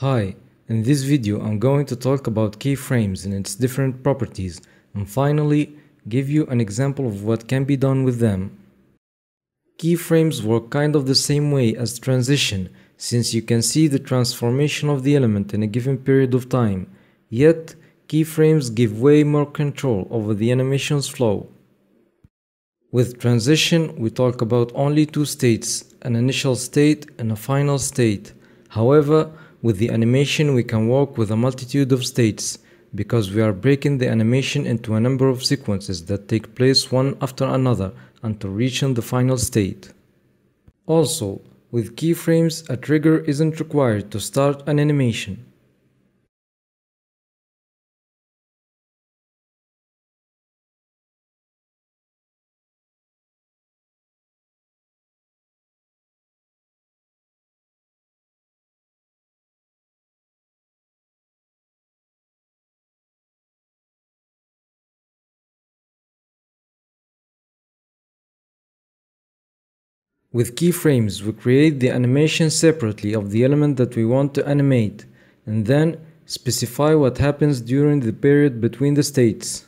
Hi, in this video I'm going to talk about keyframes and its different properties and finally give you an example of what can be done with them. Keyframes work kind of the same way as transition since you can see the transformation of the element in a given period of time, yet keyframes give way more control over the animation's flow. With transition we talk about only two states, an initial state and a final state. However, with the animation we can work with a multitude of states because we are breaking the animation into a number of sequences that take place one after another until reaching the final state. Also, with keyframes a trigger isn't required to start an animation. With keyframes, we create the animation separately of the element that we want to animate, and then specify what happens during the period between the states.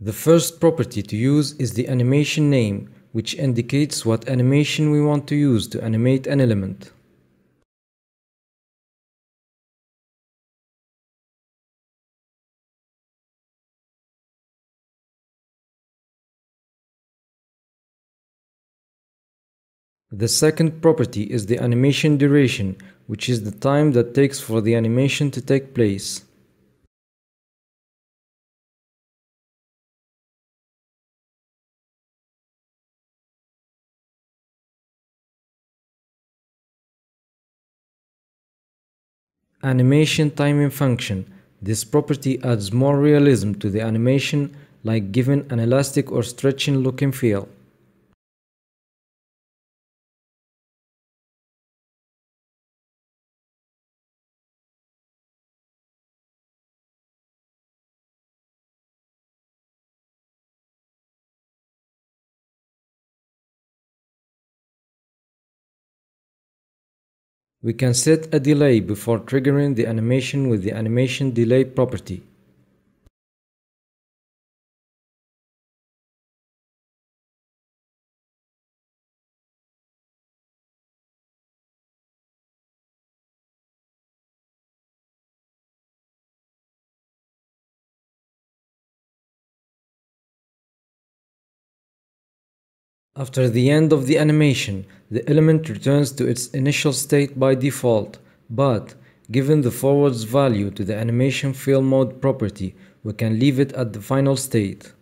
The first property to use is the animation name, which indicates what animation we want to use to animate an element. The second property is the animation duration, which is the time that takes for the animation to take place. Animation timing function. This property adds more realism to the animation like giving an elastic or stretching look and feel. We can set a delay before triggering the animation with the animation delay property. After the end of the animation, the element returns to its initial state by default, but given the forwards value to the animation fill mode property, we can leave it at the final state.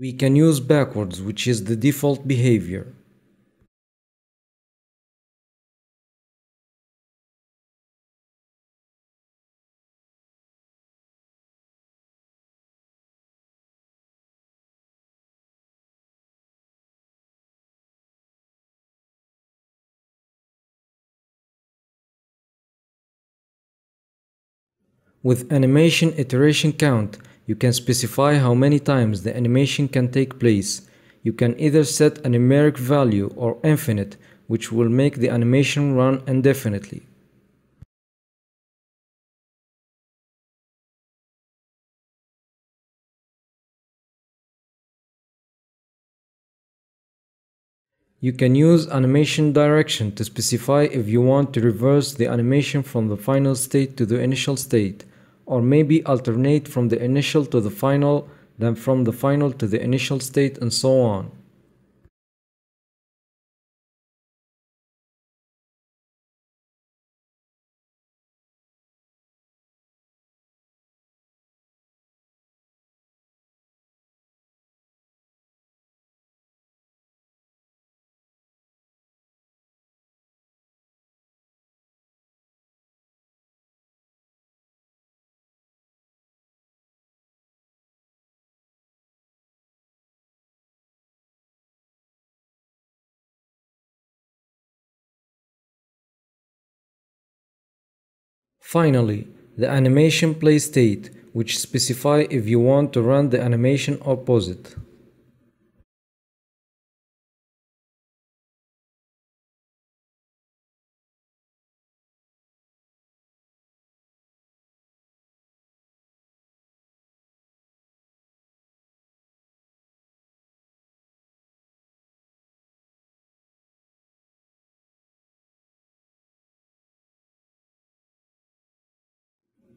We can use backwards, which is the default behavior. With animation iteration count, you can specify how many times the animation can take place. You can either set a numeric value or infinite, which will make the animation run indefinitely. You can use animation direction to specify if you want to reverse the animation from the final state to the initial state, or maybe alternate from the initial to the final, then from the final to the initial state and so on. Finally, the animation play state, which specify if you want to run the animation or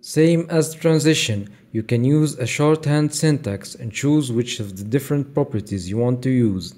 Same as transition, you can use a shorthand syntax and choose which of the different properties you want to use.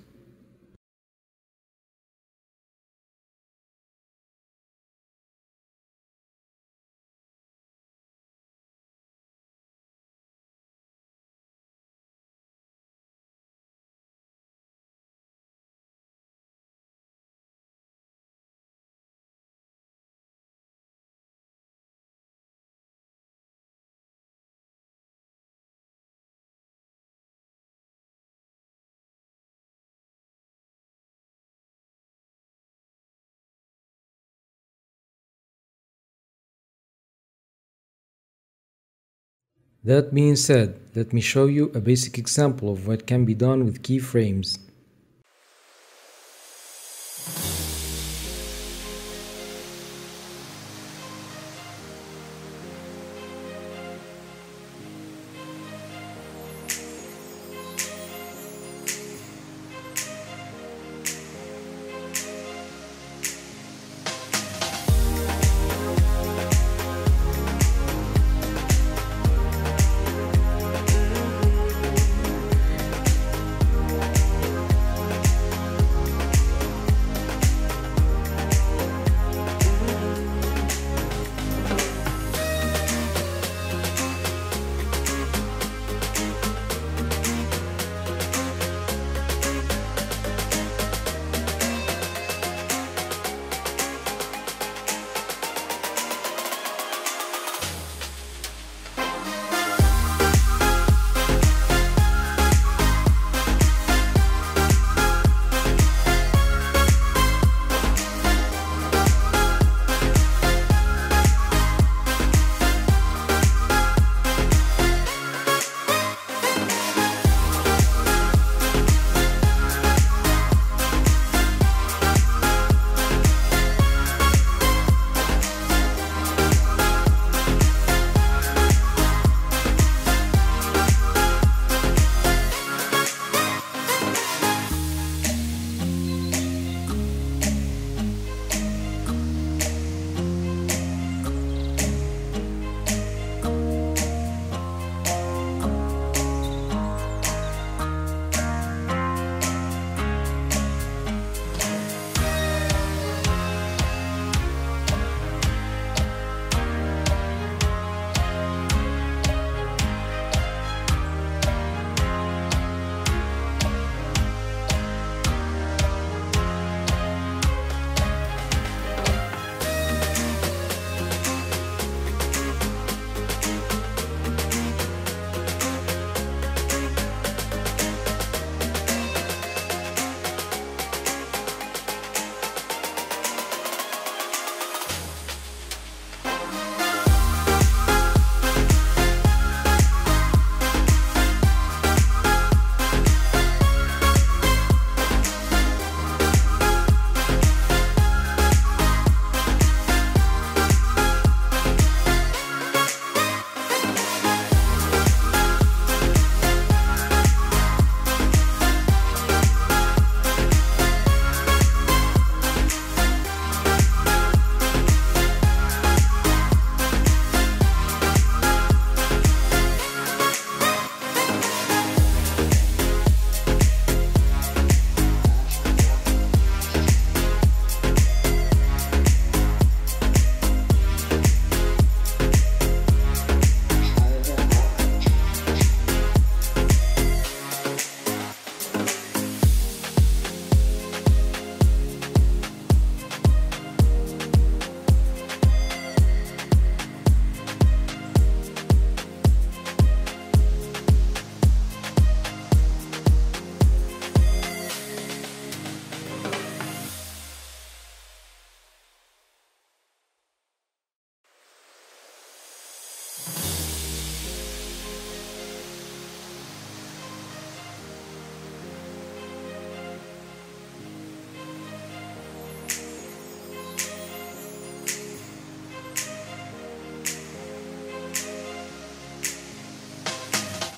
That being said, let me show you a basic example of what can be done with keyframes.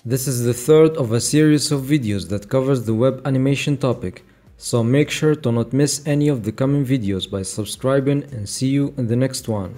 This is the third of a series of videos that covers the web animation topic, so make sure to not miss any of the coming videos by subscribing and see you in the next one.